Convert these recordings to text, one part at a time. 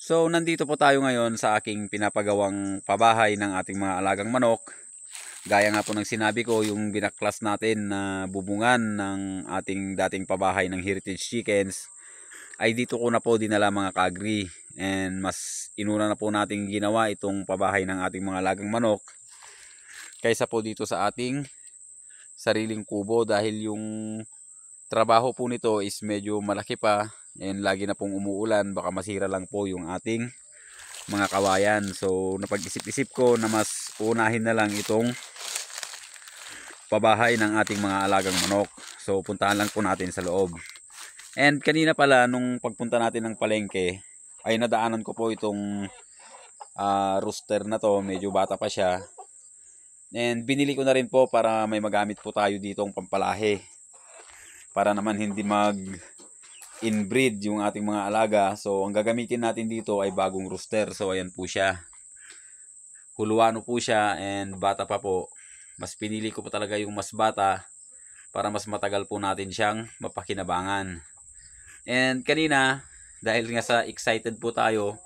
So, nandito po tayo ngayon sa aking pinapagawang pabahay ng ating mga alagang manok. Gaya nga po ng sinabi ko, yung binaklas natin na bubungan ng ating dating pabahay ng Heritage Chickens ay dito ko na po dinala mga kagri. And mas inuna na po nating ginawa itong pabahay ng ating mga alagang manok kaysa po dito sa ating sariling kubo dahil yung trabaho po nito is medyo malaki pa and lagi na pong umuulan baka masira lang po yung ating mga kawayan. So napag-isip-isip ko na mas unahin na lang itong pabahay ng ating mga alagang manok. So puntahan lang po natin sa loob. And kanina pala nung pagpunta natin ng palengke ay nadaanan ko po itong ah, rooster na to. Medyo bata pa siya. And binili ko na rin po para may magamit po tayo ditong pampalahi para naman hindi mag inbreed yung ating mga alaga. So, ang gagamitin natin dito ay bagong rooster. So, ayan po siya. Huluano po siya and bata pa po. Mas pinili ko po talaga yung mas bata para mas matagal po natin siyang mapakinabangan. And kanina, dahil nga sa excited po tayo,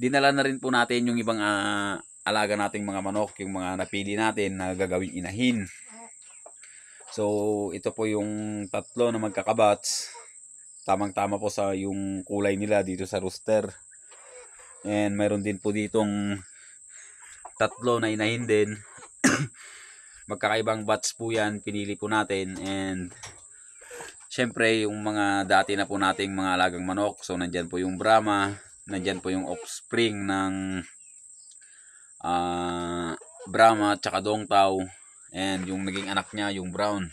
dinala na rin po natin yung ibang ah, alaga nating mga manok, yung mga napili natin na gagawing inahin. So, ito po yung tatlo na magkakabats. Tamang-tama po sa yung kulay nila dito sa rooster. And mayroon din po ditong tatlo na inahin din. Magkakaibang bats po yan, pinili po natin. And syempre, yung mga dati na po nating mga alagang manok. So, nandyan po yung Brahma. Nandyan po yung offspring ng ah Brahma at saka Dongtao. And yung naging anak niya, yung brown.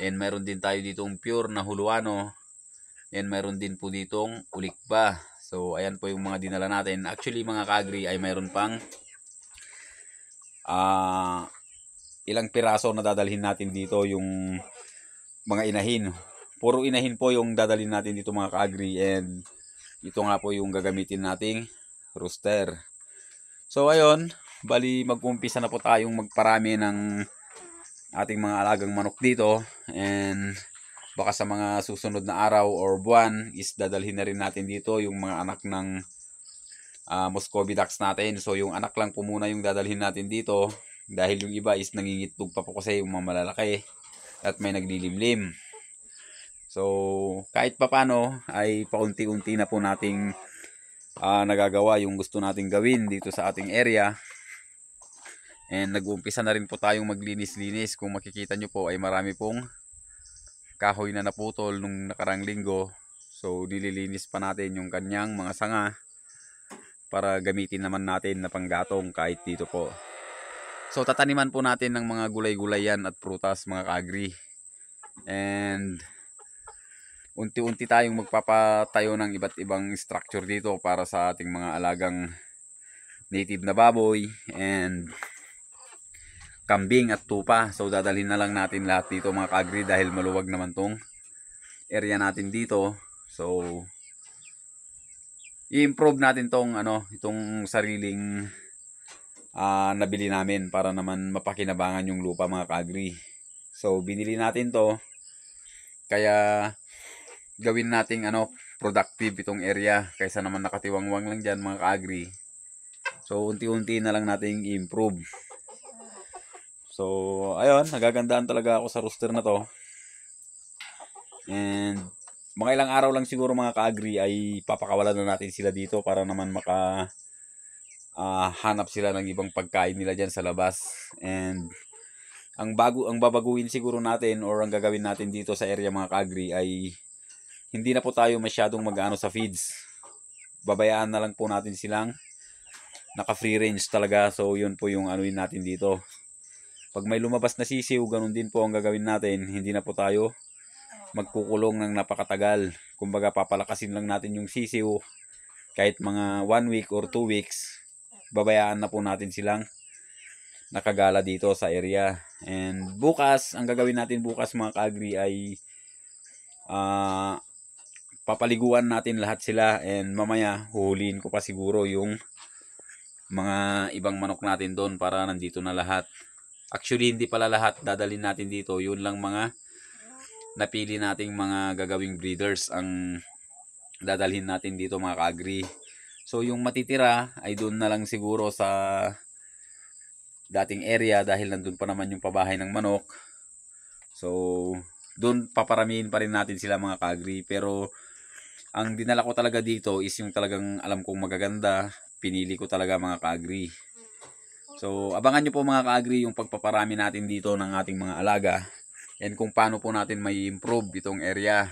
And meron din tayo ditong pure na huluano. And meron din po ditong ulikba. So, ayan po yung mga dinala natin. Actually, mga kagri ay meron pang ah ilang piraso na dadalhin natin dito yung mga inahin. Puro inahin po yung dadalhin natin dito mga kaagri and ito nga po yung gagamitin nating rooster. So ayun, bali mag-umpisa na po tayong magparami ng ating mga alagang manok dito and baka sa mga susunod na araw or buwan is dadalhin na rin natin dito yung mga anak ng uh, Muscovy ducks natin. So yung anak lang po muna yung dadalhin natin dito dahil yung iba is nangingitlog pa po kasi yung mga malalaki at may naglilimlim. So kahit papano ay paunti-unti na po nating ah, nagagawa yung gusto nating gawin dito sa ating area. And nag-uumpisa na rin po tayong maglinis-linis. Kung makikita nyo po ay marami pong kahoy na naputol nung nakarang linggo. So nililinis pa natin yung kanyang mga sanga para gamitin naman natin na panggatong kahit dito po. So tataniman po natin ng mga gulay-gulay yan at prutas mga kaagri. And unti-unti tayong magpapatayo ng iba't ibang structure dito para sa ating mga alagang native na baboy and kambing at tupa. So dadalhin na lang natin lahat dito mga kaagri dahil maluwag naman tong area natin dito. So i-improve natin tong ano, itong sariling ah, nabili namin para naman mapakinabangan yung lupa mga kaagri. So binili natin to kaya gawin nating ano productive itong area kaysa naman nakatiwangwang lang diyan mga kaagri. So unti-unti na lang nating i-improve. So ayun, nagagandaan talaga ako sa rooster na to. And mga ilang araw lang siguro mga kaagri ay papakawalan na natin sila dito para naman maka ah, hanap sila ng ibang pagkain nila diyan sa labas. And ang bago ang babaguhin siguro natin or ang gagawin natin dito sa area mga kaagri ay hindi na po tayo masyadong mag-ano sa feeds. Babayaan na lang po natin silang naka free range talaga. So yun po yung anuin natin dito. Pag may lumabas na sisiw, ganun din po ang gagawin natin. Hindi na po tayo magkukulong ng napakatagal. Kumbaga papalakasin lang natin yung sisiw kahit mga 1 week or 2 weeks. Babayaan na po natin silang nakagala dito sa area. And bukas, ang gagawin natin bukas mga kaagri ay ah papaliguan natin lahat sila and mamaya huhulihin ko pa siguro yung mga ibang manok natin doon para nandito na lahat. Actually, hindi pala lahat dadalhin natin dito. Yun lang mga napili nating mga gagawing breeders ang dadalhin natin dito mga kaagri. So yung matitira ay doon na lang siguro sa dating area dahil nandun pa naman yung pabahay ng manok. So doon paparamihin pa rin natin sila mga kagri. Pero ang dinala ko talaga dito is yung talagang alam kong magaganda. Pinili ko talaga mga kagri. So abangan nyo po mga kagri yung pagpaparami natin dito ng ating mga alaga. And kung paano po natin may improve itong area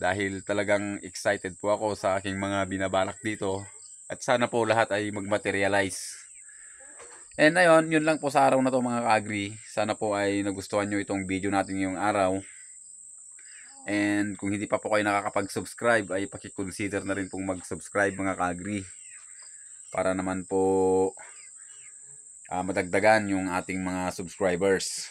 dahil talagang excited po ako sa aking mga binabalak dito at sana po lahat ay magmaterialize. And ayun, yun lang po sa araw na to mga ka-agri. Sana po ay nagustuhan nyo itong video natin ngayong araw. And kung hindi pa po kayo nakakapag-subscribe ay pakiconsider na rin pong mag-subscribe mga ka-agri. Para naman po ah, madagdagan yung ating mga subscribers.